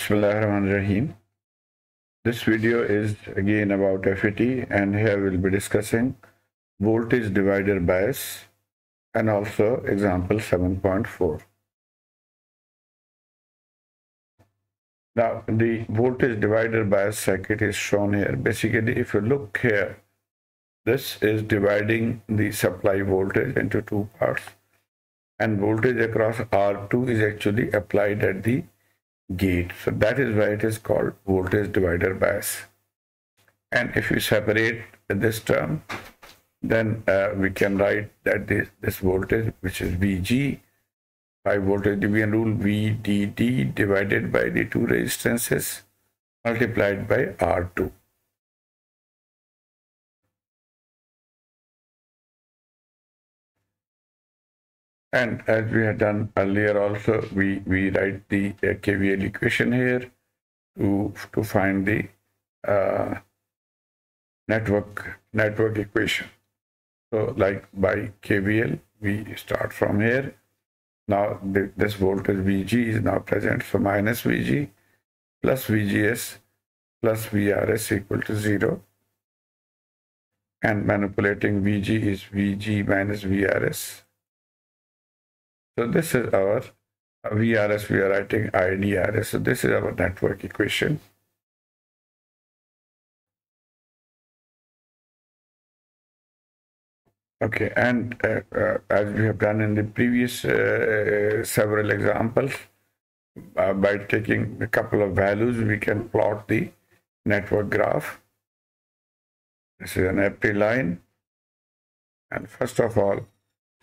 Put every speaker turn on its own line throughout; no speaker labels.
Bismillahirrahmanirrahim. This video is again about FET and here we'll be discussing voltage divider bias and also example 7.4. Now the voltage divider bias circuit is shown here. Basically if you look here, this is dividing the supply voltage into two parts and voltage across R2 is actually applied at the gate. So that is why it is called voltage divider bias. And if you separate this term, then uh, we can write that this, this voltage, which is VG, by voltage division rule, VDD divided by the two resistances multiplied by R2. And as we had done earlier also, we, we write the uh, KVL equation here to, to find the uh, network, network equation. So like by KVL, we start from here. Now this voltage VG is now present. So minus VG plus VGS plus VRS equal to zero. And manipulating VG is VG minus VRS so this is our VRS, we are writing IDRS. So this is our network equation. Okay, and uh, uh, as we have done in the previous uh, several examples, uh, by taking a couple of values, we can plot the network graph. This is an FT line. And first of all,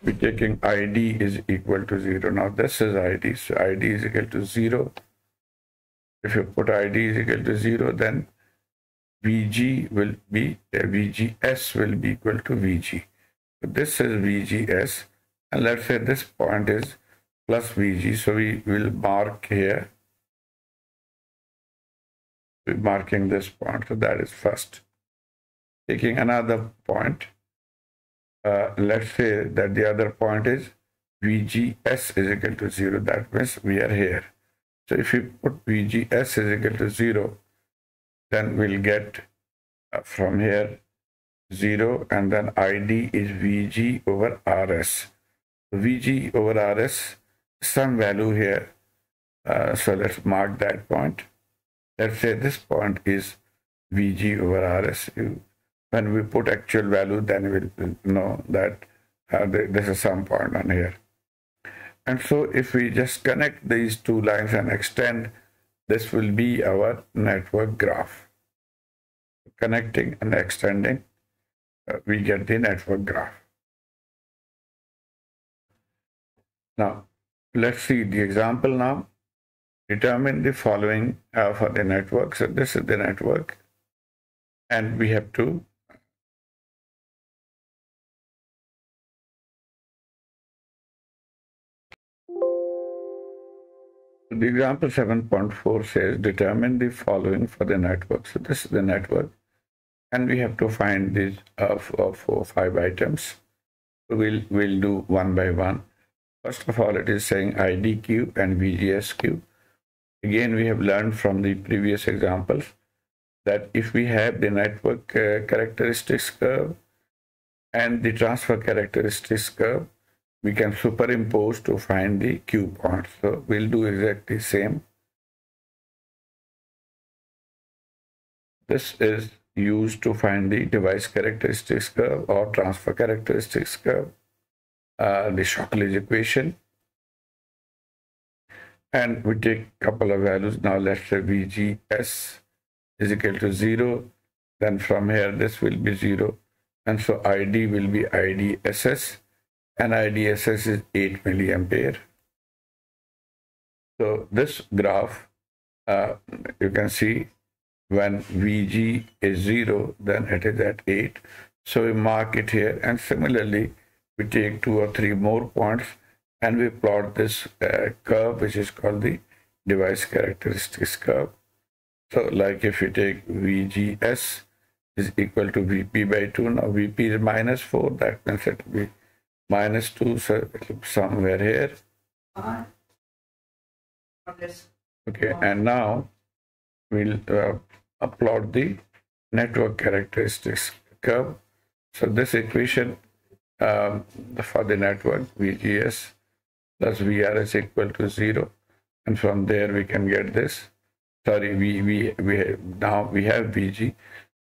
we're taking id is equal to 0. Now this is id, so id is equal to 0. If you put id is equal to 0, then vg will be, uh, vgs will be equal to vg. So this is vgs, and let's say this point is plus vg, so we will mark here, we're marking this point, so that is first. Taking another point, uh, let's say that the other point is VGS is equal to 0. That means we are here. So if we put VGS is equal to 0, then we'll get uh, from here 0 and then ID is VG over RS. VG over RS, some value here. Uh, so let's mark that point. Let's say this point is VG over RS. You when we put actual value, then we'll know that uh, this is some point on here. And so if we just connect these two lines and extend, this will be our network graph. Connecting and extending, uh, we get the network graph. Now, let's see the example now. Determine the following uh, for the network. So this is the network. And we have to example 7.4 says determine the following for the network. So this is the network and we have to find these uh, four, four, five items. We'll, we'll do one by one. First of all, it is saying IDQ and VGSQ. Again, we have learned from the previous examples that if we have the network uh, characteristics curve and the transfer characteristics curve, we can superimpose to find the Q points. So we'll do exactly same. This is used to find the device characteristics curve or transfer characteristics curve, uh, the Shockley's equation. And we take couple of values. Now let's say VGS is equal to 0. Then from here, this will be 0. And so ID will be IDSS and IDSS is 8 milliampere. So this graph, uh, you can see when VG is 0, then it is at 8. So we mark it here. And similarly, we take two or three more points and we plot this uh, curve, which is called the device characteristics curve. So like if you take VGS is equal to VP by 2, now VP is minus 4, that means it will be minus 2 so somewhere here. Okay, and now we'll uh, upload the network characteristics curve. So this equation um, for the network VGS plus VRS equal to zero, and from there we can get this. Sorry, we we we have, now we have VG,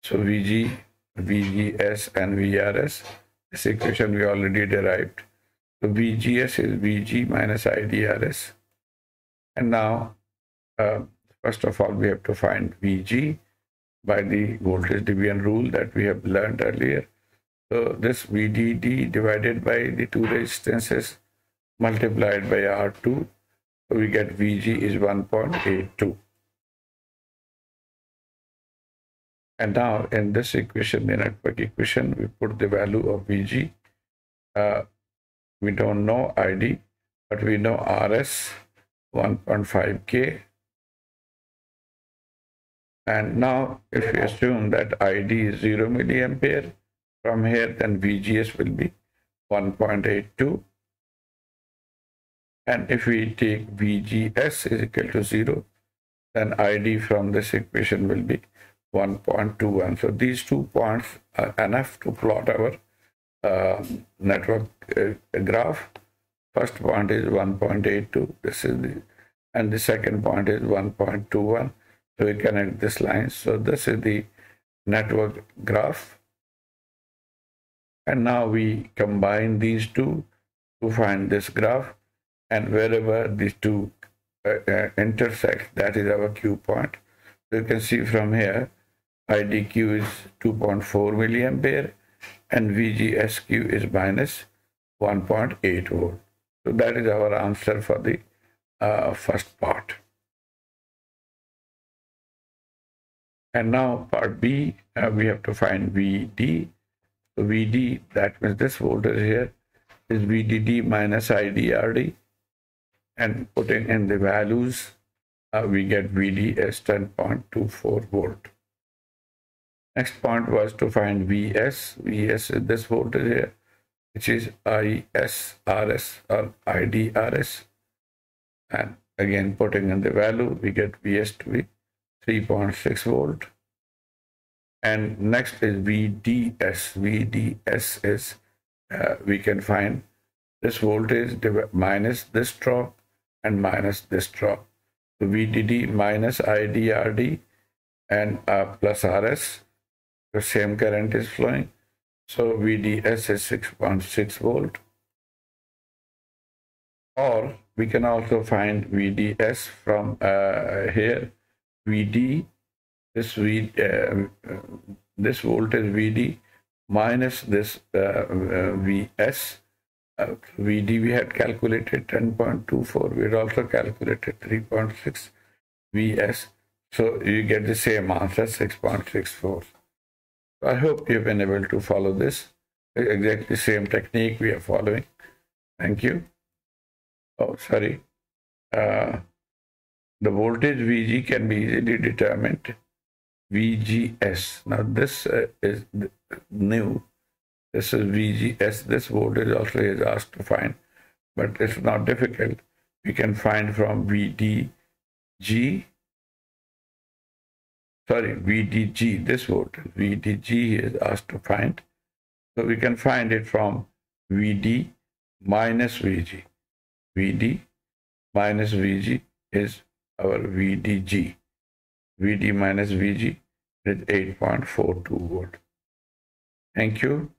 so VG, VGS, and VRS. This equation we already derived. So VGS is VG minus IDRS, and now uh, first of all we have to find VG by the voltage division rule that we have learned earlier. So this VDD divided by the two resistances multiplied by R2, so we get VG is 1.82. And now in this equation, the network equation, we put the value of VG. Uh, we don't know ID, but we know RS 1.5K and now if we assume that ID is 0 milliampere, from here then VGS will be 1.82. And if we take VGS is equal to 0, then ID from this equation will be 1.21. So these two points are enough to plot our uh, network uh, graph. First point is 1.82. This is the, and the second point is 1.21 so we connect this line. So this is the network graph. And now we combine these two to find this graph. And wherever these two uh, uh, intersect, that is our Q point. So you can see from here, IDQ is 2.4 milliampere and VGSQ is minus 1.8 volt. So that is our answer for the uh, first part. And now part B, uh, we have to find VD. So VD, that means this voltage here is VDD minus IDRD. And putting in the values, uh, we get VD as 10.24 volt. Next point was to find VS. VS is this voltage here, which is ISRS or IDRS. And again, putting in the value, we get VS to be 3.6 volt. And next is VDS. VDS is, uh, we can find this voltage minus this drop and minus this drop. So VDD minus IDRD and uh, plus RS, the same current is flowing. So VDS is 6.6 volt. Or we can also find VDS from uh, here VD, this V, uh, this voltage VD minus this uh, uh, VS. Uh, VD we had calculated 10.24. We had also calculated 3.6 VS. So you get the same answer, 6.64. I hope you've been able to follow this. Exactly same technique we are following. Thank you. Oh, sorry. Uh, the voltage Vg can be easily determined. VGS. Now this uh, is new. This is VGS. This voltage also is asked to find, but it's not difficult. We can find from VDG. Sorry, VDG. This voltage VDG is asked to find. So we can find it from VD minus VG. VD minus VG is our VDG. VD minus VG is 8.42 volt. Thank you.